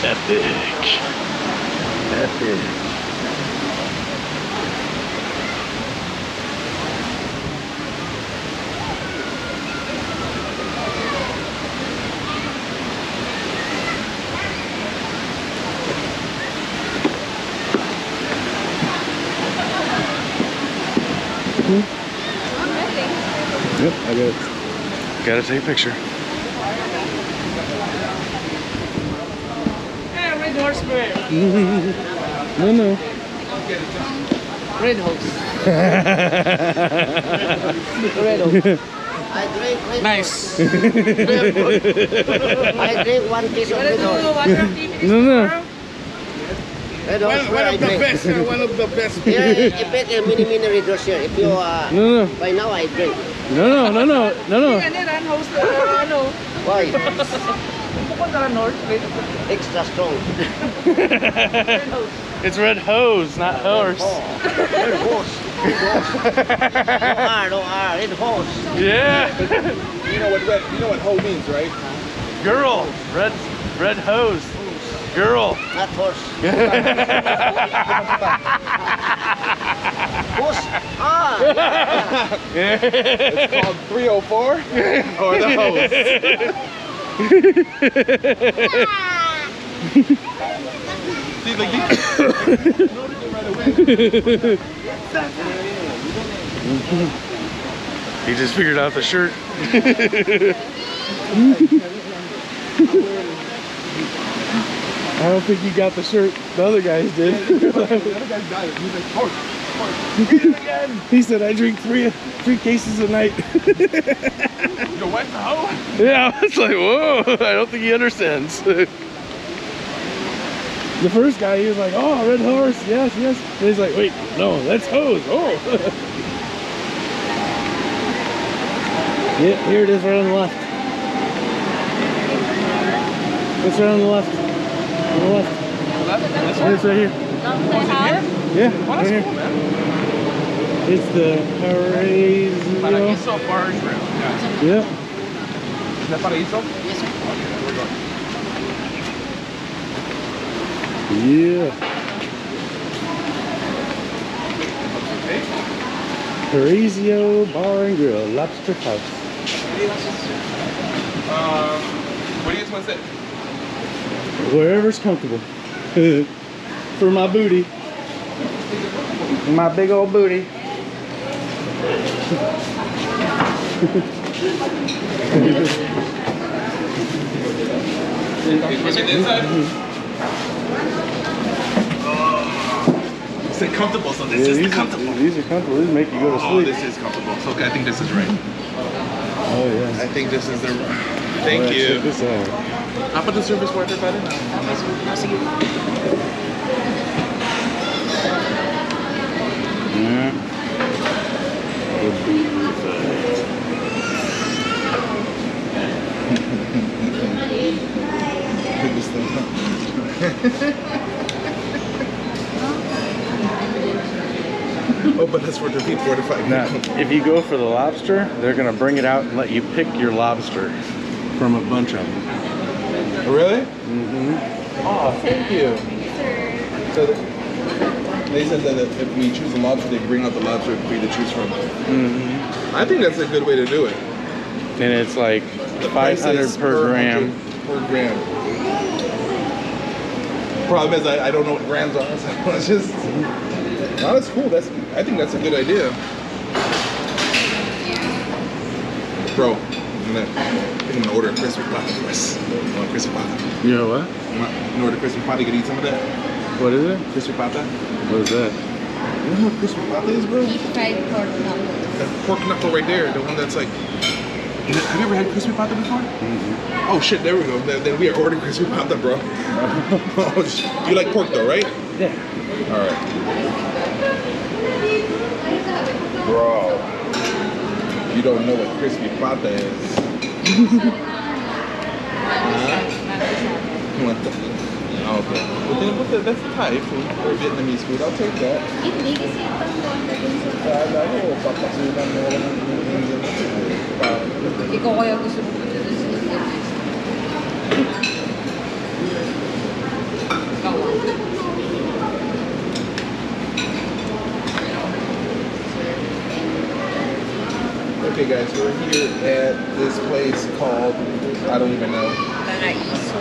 Epic. Epic. Hmm? Yep, I got it. Gotta take a picture. Yeah, red horse bear. No, no. Red horse. red horse. I drink red Nice. I drink one case of red horse. No, no. Red horse One, where one I of the drink. best, uh, one of the best. Here, Epic and mini mini red horse here. If you, uh, No, no. by now I drink. No, no, no, no, no, no. Ano red horse? uh, Ano? Why? Pupunta ka north. Red Extra strong. It's red hose, not horse. Red horse. Red horse. No R, no R. Red horse. Yeah. You know what red, you know what hoe means, right? Girl. Red, red hose. Girl. Not horse. Horse. Ah. yeah. It's called 304 or the hose. See, like these, notice it right away. He just figured out the shirt. I don't think he got the shirt. The other guys did. The other guy's got it. He's like, horse, horse. he said I drink three three cases a night. You know what? The hoe? yeah, I was like, whoa, I don't think he understands. the first guy, he was like, oh, red horse, yes, yes. And he's like, wait, no, that's hose. Oh. yeah, here it is right on the left. It's right on the left. On the left. This It's right here. Yeah, Oh, right that's here. cool, man. It's the Paraíso. Paraíso Bar and Grill. Yeah. Yeah. Is that Paraíso? Yes, sir. Okay, we're going. Yeah. Hey, Paraiso Bar and Grill, Lobster House. um, what do you guys want to say? Wherever's comfortable. For my booty. My big old booty. What's the inside? Oh, say comfortable, so this Yeah, is the these, comfortable. are, these are comfortable. These make you go to oh, sleep. Oh, this is comfortable. So okay, I think this is right. Oh, yeah. I think this is the. Thank Alright, you. Check this out. How about the service worker better Oh, but that's for the feet fortified. Now, if you go for the lobster, they're gonna bring it out and let you pick your lobster from a bunch of them. Really? Mm-hmm. Oh, thank you. So the, they said that if we choose a lobster, they bring out the lobster for you to choose from. Mm-hmm. I think that's a good way to do it. And it's like The price 500 is per gram. Per gram. Problem is, I, I don't know what grams are, so it's just. No, that's cool. That's I think that's a good idea. Bro, I'm gonna, I think I'm gonna order a crispy pata for us. I want crispy pata. You know what? I'm gonna order crispy pata. You can eat some of that. What is it? Crispy pata. What is that? You know what crispy pata is, bro? Deep fried pork knuckle. That pork knuckle right there, the one that's like. Have you ever had crispy pata before? Mm-hmm. Oh shit, there we go. Then, then we are ordering crispy pata, bro. oh, you like pork though, right? Yeah. All right. Bro, you don't know what crispy pata is. huh? You want the, oh, okay. Well, then what the, that's Thai food or Vietnamese food. I'll take that. Ikaw kaya gusto mo punta sa Ikaw ah. Okay guys, we're here at this place called, I don't even know. Paraiso.